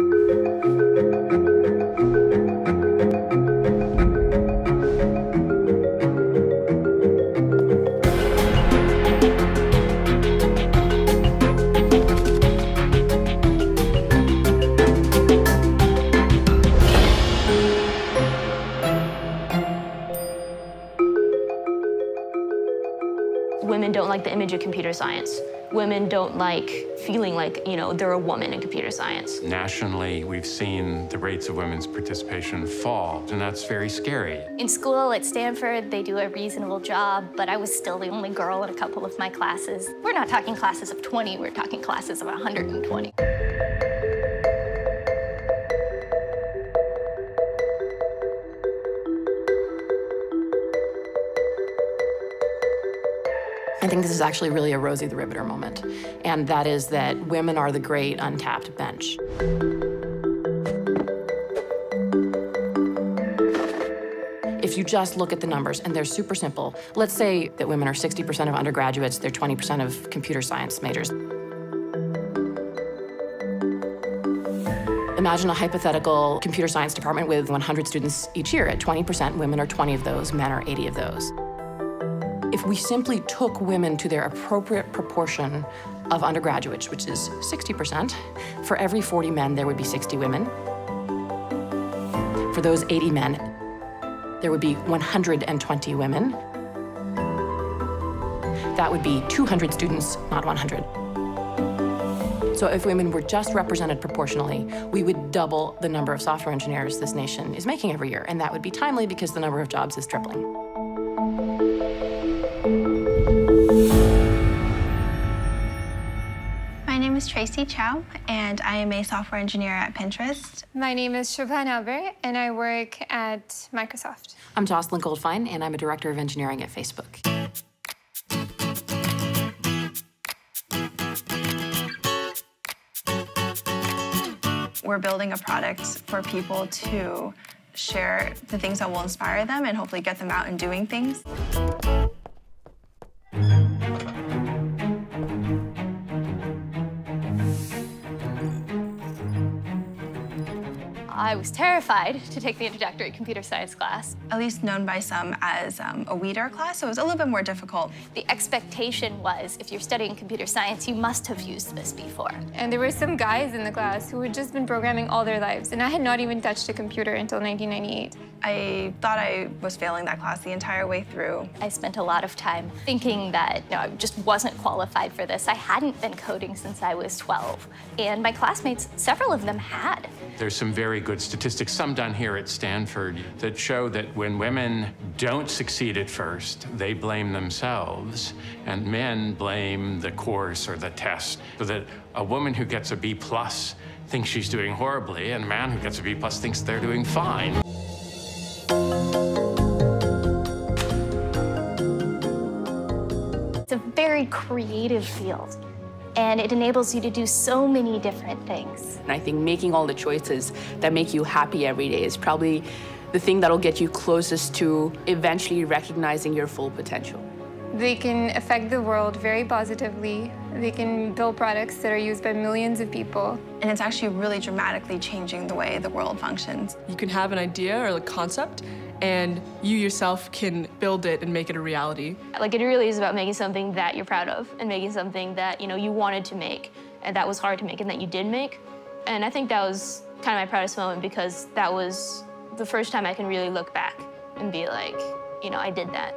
Música Women don't like the image of computer science. Women don't like feeling like, you know, they're a woman in computer science. Nationally, we've seen the rates of women's participation fall, and that's very scary. In school at Stanford, they do a reasonable job, but I was still the only girl in a couple of my classes. We're not talking classes of 20, we're talking classes of 120. I think this is actually really a Rosie the Riveter moment, and that is that women are the great untapped bench. If you just look at the numbers, and they're super simple, let's say that women are 60% of undergraduates, they're 20% of computer science majors. Imagine a hypothetical computer science department with 100 students each year. At 20%, women are 20 of those, men are 80 of those. If we simply took women to their appropriate proportion of undergraduates, which is 60%, for every 40 men, there would be 60 women. For those 80 men, there would be 120 women. That would be 200 students, not 100. So if women were just represented proportionally, we would double the number of software engineers this nation is making every year. And that would be timely because the number of jobs is tripling. Is Tracy Chow, and I am a software engineer at Pinterest. My name is Shobhan Albert, and I work at Microsoft. I'm Jocelyn Goldfein, and I'm a director of engineering at Facebook. We're building a product for people to share the things that will inspire them and hopefully get them out and doing things. I was terrified to take the introductory computer science class. At least known by some as um, a weeder class, so it was a little bit more difficult. The expectation was if you're studying computer science, you must have used this before. And there were some guys in the class who had just been programming all their lives, and I had not even touched a computer until 1998. I thought I was failing that class the entire way through. I spent a lot of time thinking that you know, I just wasn't qualified for this. I hadn't been coding since I was 12, and my classmates, several of them had. There's some very good statistics, some done here at Stanford, that show that when women don't succeed at first, they blame themselves, and men blame the course or the test. So that a woman who gets a B plus thinks she's doing horribly, and a man who gets a B plus thinks they're doing fine. It's a very creative field, and it enables you to do so many different things. And I think making all the choices that make you happy every day is probably the thing that'll get you closest to eventually recognizing your full potential. They can affect the world very positively. They can build products that are used by millions of people. And it's actually really dramatically changing the way the world functions. You can have an idea or a concept, and you yourself can build it and make it a reality. Like, it really is about making something that you're proud of and making something that, you know, you wanted to make and that was hard to make and that you did make. And I think that was kind of my proudest moment because that was the first time I can really look back and be like, you know, I did that.